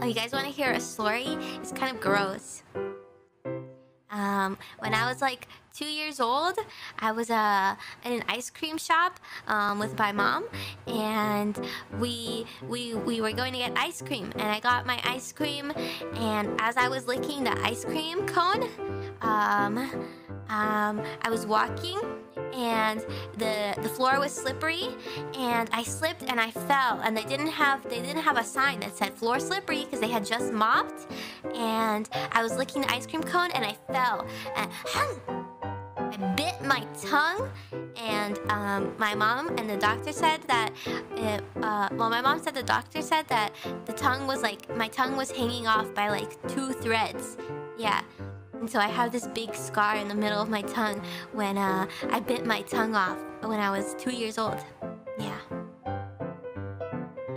Oh, you guys want to hear a story? It's kind of gross. Um, when I was like two years old, I was uh, in an ice cream shop um, with my mom, and we we we were going to get ice cream, and I got my ice cream, and as I was licking the ice cream cone, um, um, I was walking and the the floor was slippery and I slipped and I fell and they didn't have they didn't have a sign that said floor slippery because they had just mopped and I was licking the ice cream cone and I fell and Bit my tongue and um, my mom and the doctor said that it, uh, well my mom said the doctor said that the tongue was like my tongue was hanging off by like two threads yeah and so I have this big scar in the middle of my tongue when uh, I bit my tongue off when I was two years old. Yeah.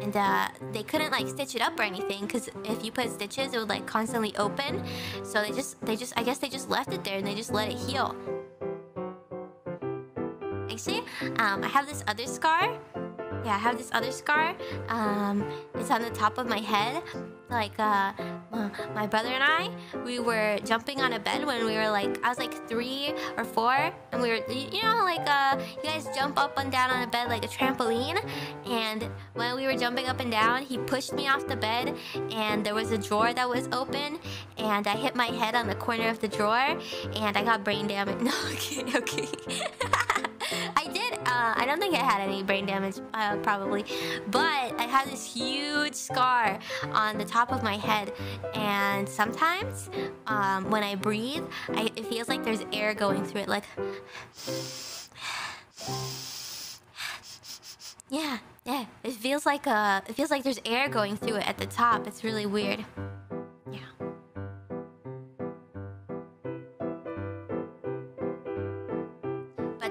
And uh, they couldn't like stitch it up or anything because if you put stitches, it would like constantly open. So they just, they just, I guess they just left it there and they just let it heal. Actually, um, I have this other scar. Yeah, I have this other scar. Um, it's on the top of my head like uh, my brother and I, we were jumping on a bed when we were like, I was like three or four, and we were, you know, like uh, you guys jump up and down on a bed like a trampoline, and when we were jumping up and down, he pushed me off the bed, and there was a drawer that was open, and I hit my head on the corner of the drawer, and I got brain damage. No, okay, okay. Don't think I had any brain damage, uh, probably, but I had this huge scar on the top of my head, and sometimes um, when I breathe, I, it feels like there's air going through it, like. Yeah, yeah. It feels like uh, it feels like there's air going through it at the top. It's really weird.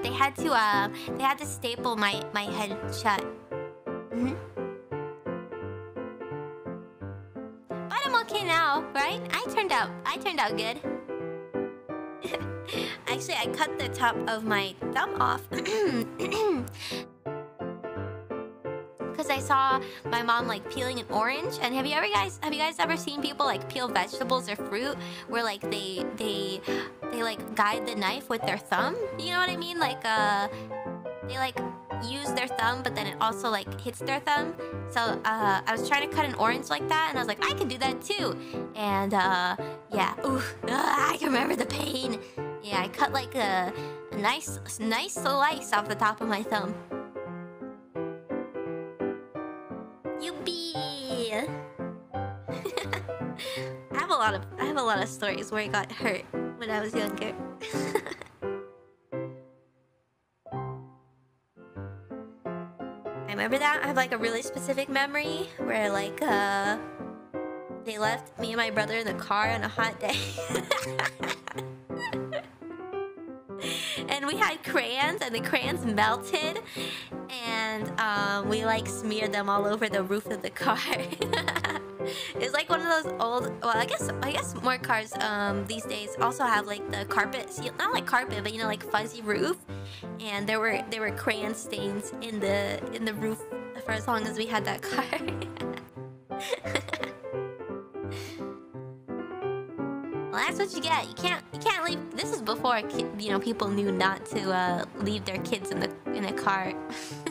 They had to uh they had to staple my my head shut. Mm -hmm. But I'm okay now, right? I turned out I turned out good. Actually, I cut the top of my thumb off. Because I saw my mom like peeling an orange. And have you ever guys have you guys ever seen people like peel vegetables or fruit where like they they they like guide the knife with their thumb. You know what I mean? Like uh, they like use their thumb, but then it also like hits their thumb. So uh, I was trying to cut an orange like that, and I was like, I can do that too. And uh, yeah, ooh, I can remember the pain. Yeah, I cut like a, a nice, nice slice off the top of my thumb. Lot of I have a lot of stories where I got hurt when I was younger. I remember that. I have like a really specific memory where like uh they left me and my brother in the car on a hot day. and we had crayons and the crayons melted and um, we like smeared them all over the roof of the car. it's like one of those old well i guess i guess more cars um these days also have like the carpet not like carpet but you know like fuzzy roof. And there were there were crayon stains in the in the roof for as long as we had that car. Well that's what you get. You can't you can't leave this is before you know people knew not to uh leave their kids in the in a car